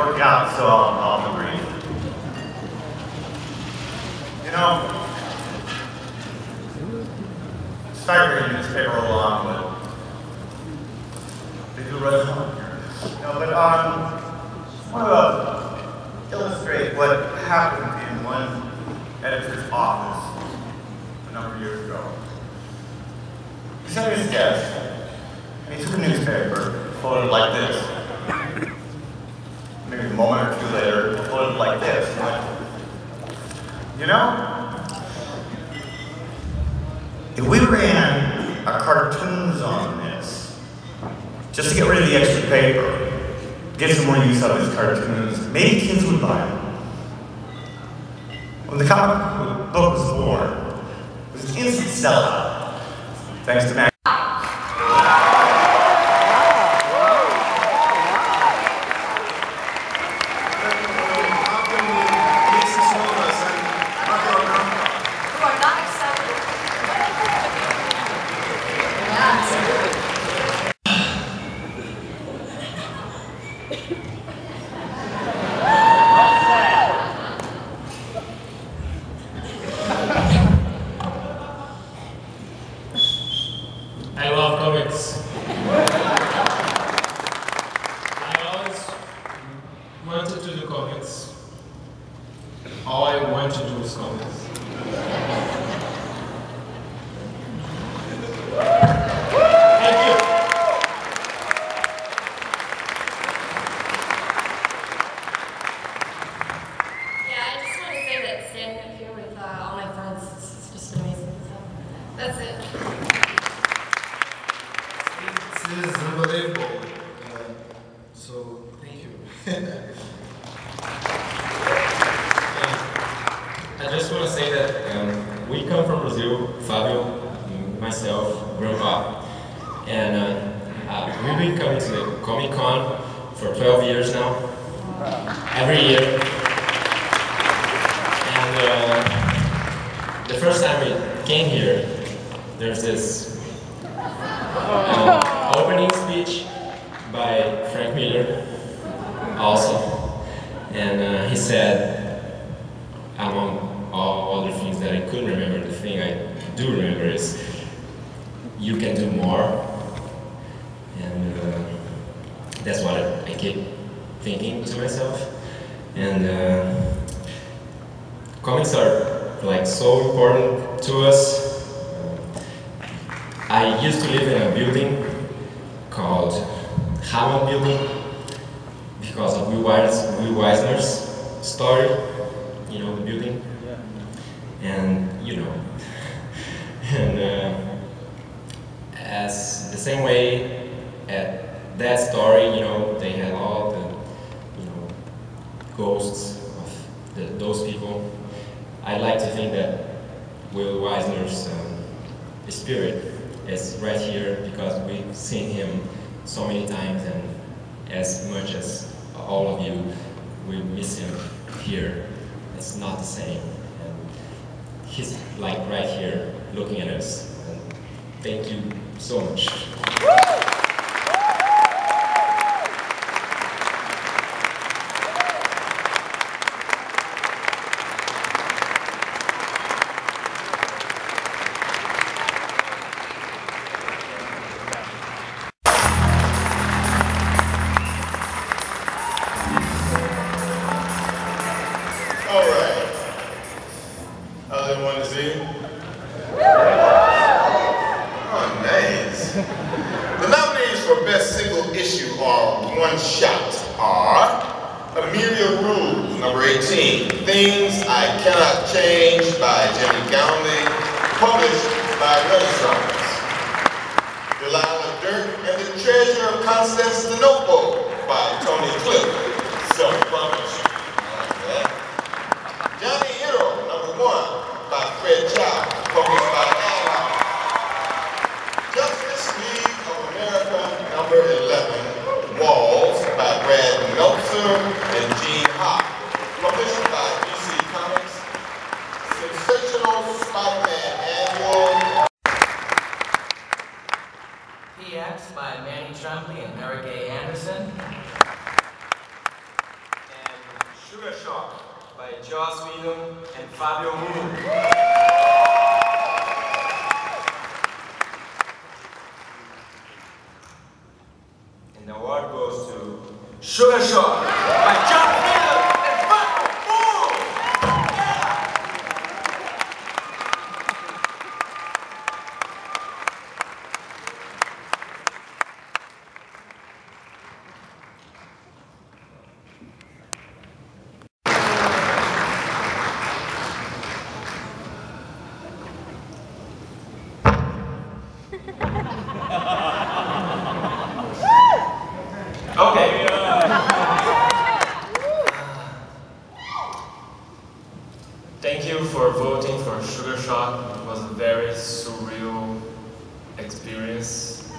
work out, so I'll, I'll agree. You know, start reading newspaper along, but they do run on here. No, but um, I want to illustrate what happened in one editor's office a number of years ago. He sat at his desk, and he took a newspaper, folded like this. Maybe a moment or two later, folded it like this. and went, You know, if we cartoons on this, just to get rid of the extra paper, get some more use out of these cartoons, maybe kids would buy them. When the comic book was born, it was an instant sellout, thanks to Mac. who are not accepted. I love comics. I always wanted to do comics. All I want to do is comics. Thank you. Yeah, I just want to say that standing up here with uh, all my friends is just want to say that standing up here with all my friends is just amazing. So that's it. This is unbelievable. Uh, so thank you. I just want to say that um, we come from Fabio, myself, grew up, and uh, uh, we've been coming to the Comic Con for 12 years now, every year. And uh, the first time we came here, there's this uh, opening speech by Frank Miller, also, and uh, he said among all other things that I couldn't remember, the thing I do remember is you can do more. And uh, that's what I, keep thinking to myself. And uh, comics are like so important to us. I used to live in a building called Hammond Building because of Will, Weis- Will Eisner's story, you know, the building. And, you know, and uh, as the same way at that story, you know, they had all the, you know, ghosts of the, those people. I like to think that Will Eisner's um, spirit is right here because we've seen him so many times and as much as all of you, we miss him here. It's not the same. And he's like right here looking at us. And thank you so much. Issue are One Shot are Amelia Rule, number 18, Things I Cannot Change by Jimmy Gownley, published by Renaissance. Delilah Dirk and the Treasure of Constantinople by Tony Cliff, self-published. Johnny Hiro, number one, by Fred Chao, Speed of America, number 11, Walls by Brad Meltzer and Gene Published by DC Comics. Sensational Spider-Man Annual. PX by Manny and Anderson. And Sugar Shock by Joss Whedon and Fabio Moon. For voting for Sugar Shock. Was a very surreal experience.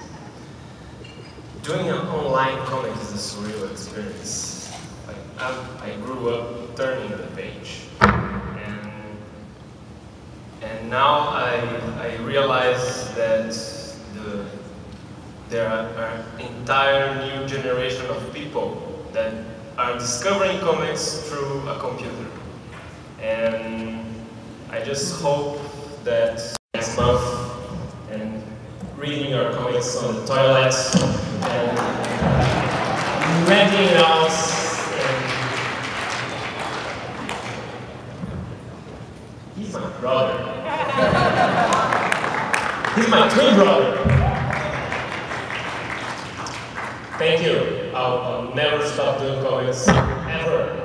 Doing an online comic is a surreal experience. Like I, I grew up turning the page, and and now I I realize that the there are an entire new generation of people that are discovering comics through a computer. And I just hope that next month and reading our comics on the toilet and renting it out he's my brother. He's my twin brother. Thank you. I'll, I'll never stop doing comics ever.